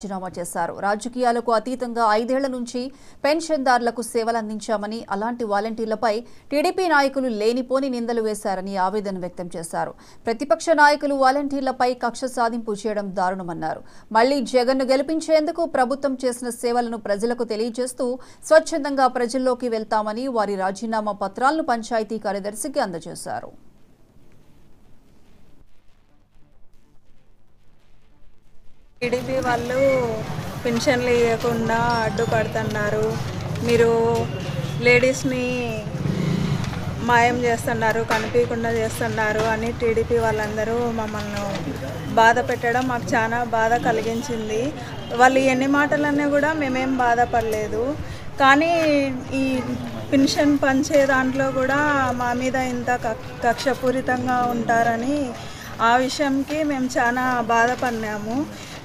రాజీనామా చేశారు. రాజకీయాలకు అతీతంగా ఐదేళ్ళ నుంచి పెన్షన్దారులకు సేవలందించామని అలాంటి వాలంటీర్లపై టీడీపీ నాయకులు లేనిపోని నిందలు వేశారని ఆవేదన వ్యక్తం చేశారు. ప్రతిపక్ష నాయకులు వాలంటీర్లపై కక్ష సాధింపు చేయడం దారుణమన్నారు. మళ్ళీ జగన్ను గెలిపించేందుకు ప్రభుత్వం చేసిన సేవలను ప్రజలకు తెలియజేస్తూ స్వచ్ఛందంగా ప్రజల్లోకి వెళ్తామని వారి రాజీనామా పత్రాలను పంచాయతీ కార్యదర్శికి అందజేశారు. టీడీపీ వాళ్ళు పెన్షన్లు ఇవ్వకుండా అడ్డుపడుతున్నారు మీరు లేడీస్ని మాయం చేస్తున్నారు కనిపించకుండా చేస్తున్నారు అని టీడీపీ వాళ్ళందరూ మమ్మల్ని బాధ పెట్టడం మాకు చాలా బాధ కలిగించింది. వాళ్ళు ఎన్ని మాటలన్నా కూడా మేమేం బాధపడలేదు. కానీ ఈ పెన్షన్ పంచే దాంట్లో కూడా మా మీద ఇంత కక్షపూరితంగా ఉంటారని ఆ విషయంకి మేము చాలా బాధపడినాము.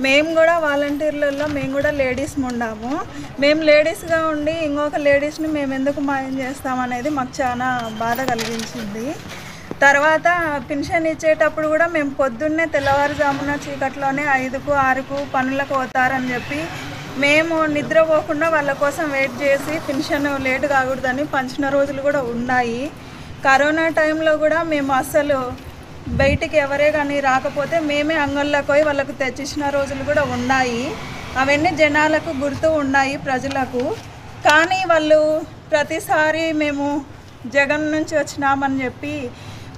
మేము కూడా వాలంటీర్లలో మేము కూడా లేడీస్ ఉన్నాము మేము లేడీస్గా ఉండి ఇంకొక లేడీస్ని మేము ఎందుకు మాయం చేస్తామనేది మాకు చాలా బాధ కలిగించింది. తర్వాత పెన్షన్ ఇచ్చేటప్పుడు కూడా మేము పొద్దున్నే తెల్లవారుజామున చీకట్లోనే ఐదుకు ఆరుకు పనులకు పోతారని చెప్పి మేము నిద్రపోకుండా వాళ్ళ కోసం వెయిట్ చేసి పెన్షన్ లేట్ కాకూడదని పంచిన రోజులు కూడా ఉన్నాయి. కరోనా టైంలో కూడా మేము అస్సలు బయటికి ఎవరే కానీ రాకపోతే మేమే అంగళ్ళకు పోయి వాళ్ళకు తెచ్చిచ్చిన రోజులు కూడా ఉన్నాయి. అవన్నీ జనాలకు గుర్తు ఉన్నాయి ప్రజలకు. కానీ వాళ్ళు ప్రతిసారి మేము జగన్ నుంచి వచ్చినామని చెప్పి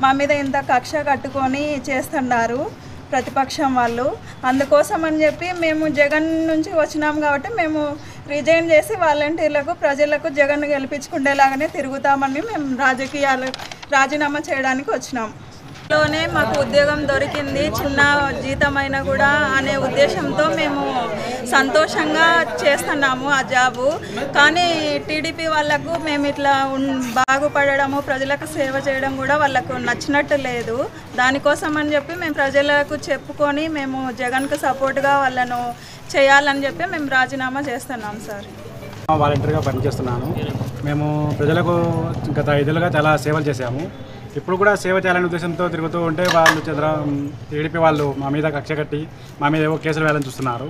మా మీద ఇంత కక్ష కట్టుకొని చేస్తున్నారు ప్రతిపక్షం వాళ్ళు. అందుకోసం అని చెప్పి మేము జగన్ నుంచి వచ్చినాం కాబట్టి మేము రిజైన్ చేసి వాలంటీర్లకు ప్రజలకు జగన్ గెలిపించుకునేలాగానే తిరుగుతామని మేము రాజకీయాలు రాజీనామా చేయడానికి వచ్చినాం. లోనే మాకు ఉద్యోగం దొరికింది. చిన్న జీతమైనా కూడా అనే ఉద్దేశంతో మేము సంతోషంగా చేస్తున్నాము ఆ జాబు. కానీ టీడీపీ వాళ్ళకు మేము ఇట్లా ఉన్ బాగుపడడము ప్రజలకు సేవ చేయడం కూడా వాళ్ళకు నచ్చినట్టు లేదు. దానికోసం అని చెప్పి మేము ప్రజలకు చెప్పుకొని మేము జగన్కు సపోర్ట్గా వాళ్ళను చేయాలని చెప్పి మేము రాజీనామా చేస్తున్నాం సార్. వాలంటీర్గా పనిచేస్తున్నాను. మేము ప్రజలకు గత ఐదేళ్ళుగా చాలా సేవలు చేశాము. ఇప్పుడు కూడా సేవ చేయాలనే ఉద్దేశంతో తిరుగుతూ ఉంటే వాళ్ళు చంద్ర టీడీపీ వాళ్ళు మా మీద కక్ష కట్టి మా మీద ఏవో కేసులు వేయాలని చూస్తున్నారు.